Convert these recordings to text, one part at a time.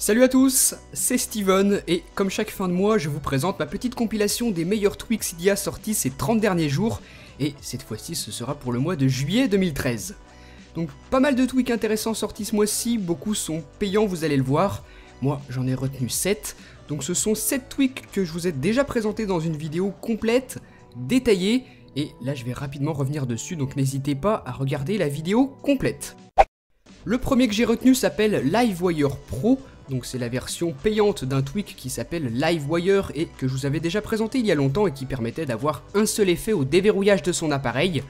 Salut à tous, c'est Steven et comme chaque fin de mois, je vous présente ma petite compilation des meilleurs tweaks Cydia sortis ces 30 derniers jours et cette fois-ci ce sera pour le mois de juillet 2013. Donc pas mal de tweaks intéressants sortis ce mois-ci, beaucoup sont payants, vous allez le voir. Moi j'en ai retenu 7, donc ce sont 7 tweaks que je vous ai déjà présentés dans une vidéo complète, détaillée, et là je vais rapidement revenir dessus, donc n'hésitez pas à regarder la vidéo complète. Le premier que j'ai retenu s'appelle Livewire Pro, donc c'est la version payante d'un tweak qui s'appelle Livewire et que je vous avais déjà présenté il y a longtemps et qui permettait d'avoir un seul effet au déverrouillage de son appareil.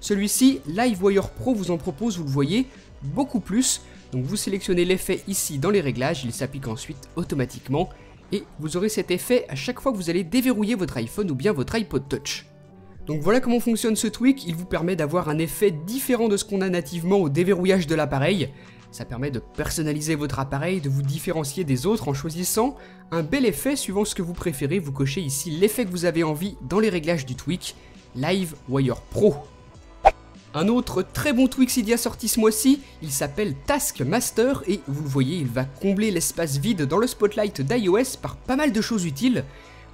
Celui-ci, Livewire Pro vous en propose, vous le voyez, beaucoup plus. Donc vous sélectionnez l'effet ici dans les réglages, il s'applique ensuite automatiquement et vous aurez cet effet à chaque fois que vous allez déverrouiller votre iPhone ou bien votre iPod Touch. Donc voilà comment fonctionne ce tweak, il vous permet d'avoir un effet différent de ce qu'on a nativement au déverrouillage de l'appareil. Ça permet de personnaliser votre appareil, de vous différencier des autres en choisissant un bel effet suivant ce que vous préférez. Vous cochez ici l'effet que vous avez envie dans les réglages du tweak, Live Wire Pro. Un autre très bon tweak Cydia sorti ce mois-ci, il s'appelle Taskmaster et vous le voyez, il va combler l'espace vide dans le spotlight d'iOS par pas mal de choses utiles.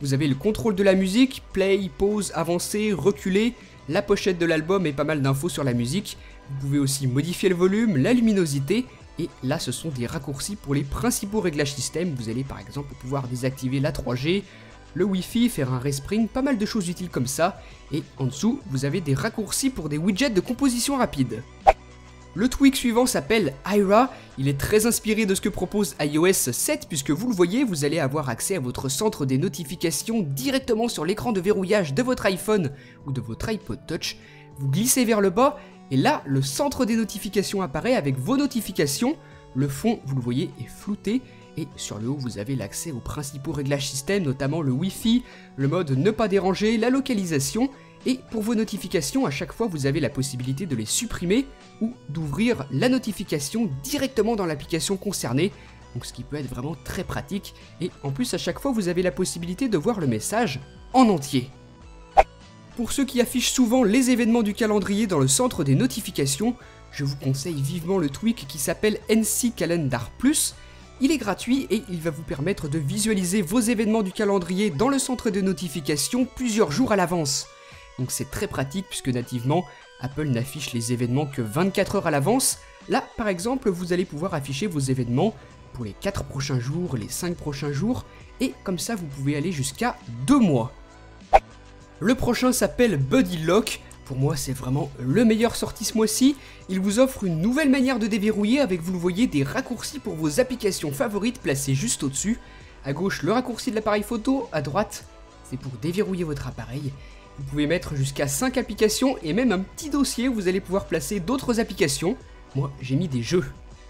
Vous avez le contrôle de la musique, play, pause, avancer, reculer, la pochette de l'album et pas mal d'infos sur la musique. Vous pouvez aussi modifier le volume, la luminosité, et là ce sont des raccourcis pour les principaux réglages système. Vous allez par exemple pouvoir désactiver la 3G, le Wi-Fi, faire un respring, pas mal de choses utiles comme ça. Et en dessous, vous avez des raccourcis pour des widgets de composition rapide. Le tweak suivant s'appelle Ira, il est très inspiré de ce que propose iOS 7 puisque vous le voyez, vous allez avoir accès à votre centre des notifications directement sur l'écran de verrouillage de votre iPhone ou de votre iPod Touch. Vous glissez vers le bas et là, le centre des notifications apparaît avec vos notifications. Le fond, vous le voyez, est flouté et sur le haut vous avez l'accès aux principaux réglages système, notamment le Wi-Fi, le mode ne pas déranger, la localisation, et pour vos notifications, à chaque fois vous avez la possibilité de les supprimer ou d'ouvrir la notification directement dans l'application concernée, donc ce qui peut être vraiment très pratique, et en plus à chaque fois vous avez la possibilité de voir le message en entier. Pour ceux qui affichent souvent les événements du calendrier dans le centre des notifications, je vous conseille vivement le tweak qui s'appelle NC Calendar Plus, il est gratuit et il va vous permettre de visualiser vos événements du calendrier dans le centre de notification plusieurs jours à l'avance. Donc c'est très pratique puisque nativement, Apple n'affiche les événements que 24 heures à l'avance. Là, par exemple, vous allez pouvoir afficher vos événements pour les 4 prochains jours, les 5 prochains jours, et comme ça vous pouvez aller jusqu'à 2 mois. Le prochain s'appelle Buddy Lock, pour moi, c'est vraiment le meilleur sorti ce mois-ci. Il vous offre une nouvelle manière de déverrouiller avec, vous le voyez, des raccourcis pour vos applications favorites placés juste au-dessus. À gauche, le raccourci de l'appareil photo, à droite, c'est pour déverrouiller votre appareil. Vous pouvez mettre jusqu'à 5 applications et même un petit dossier où vous allez pouvoir placer d'autres applications. Moi, j'ai mis des jeux.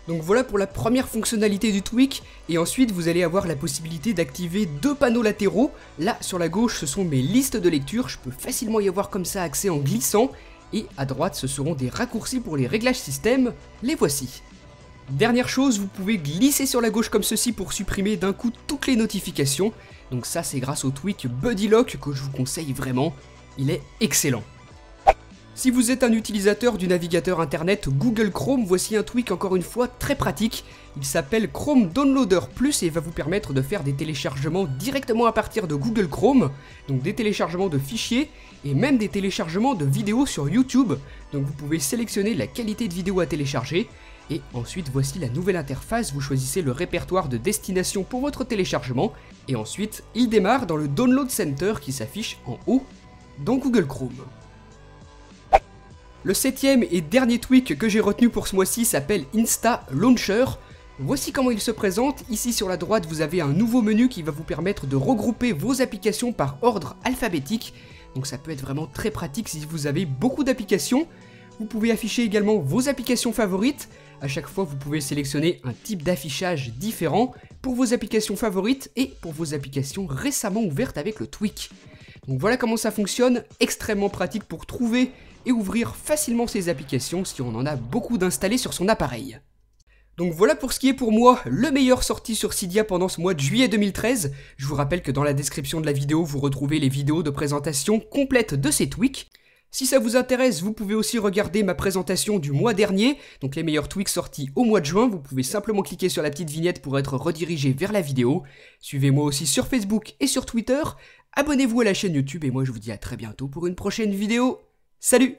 Donc voilà pour la première fonctionnalité du tweak, et ensuite vous allez avoir la possibilité d'activer deux panneaux latéraux. Là sur la gauche ce sont mes listes de lecture, je peux facilement y avoir comme ça accès en glissant, et à droite ce seront des raccourcis pour les réglages système, les voici. Dernière chose, vous pouvez glisser sur la gauche comme ceci pour supprimer d'un coup toutes les notifications, donc ça c'est grâce au tweak BuddyLock que je vous conseille vraiment, il est excellent. Si vous êtes un utilisateur du navigateur internet Google Chrome, voici un tweak encore une fois très pratique. Il s'appelle Chrome Downloader Plus et va vous permettre de faire des téléchargements directement à partir de Google Chrome, donc des téléchargements de fichiers et même des téléchargements de vidéos sur YouTube. Donc vous pouvez sélectionner la qualité de vidéo à télécharger et ensuite voici la nouvelle interface, vous choisissez le répertoire de destination pour votre téléchargement et ensuite il démarre dans le Download Center qui s'affiche en haut dans Google Chrome. Le septième et dernier tweak que j'ai retenu pour ce mois-ci s'appelle Insta Launcher. Voici comment il se présente. Ici sur la droite, vous avez un nouveau menu qui va vous permettre de regrouper vos applications par ordre alphabétique. Donc ça peut être vraiment très pratique si vous avez beaucoup d'applications. Vous pouvez afficher également vos applications favorites. À chaque fois, vous pouvez sélectionner un type d'affichage différent pour vos applications favorites et pour vos applications récemment ouvertes avec le tweak. Donc voilà comment ça fonctionne, extrêmement pratique pour trouver et ouvrir facilement ces applications si on en a beaucoup d'installées sur son appareil. Donc voilà pour ce qui est pour moi le meilleur sorti sur Cydia pendant ce mois de juillet 2013. Je vous rappelle que dans la description de la vidéo, vous retrouvez les vidéos de présentation complète de ces tweaks. Si ça vous intéresse, vous pouvez aussi regarder ma présentation du mois dernier, donc les meilleurs tweaks sortis au mois de juin, vous pouvez simplement cliquer sur la petite vignette pour être redirigé vers la vidéo. Suivez-moi aussi sur Facebook et sur Twitter, Abonnez-vous à la chaîne YouTube et moi je vous dis à très bientôt pour une prochaine vidéo. Salut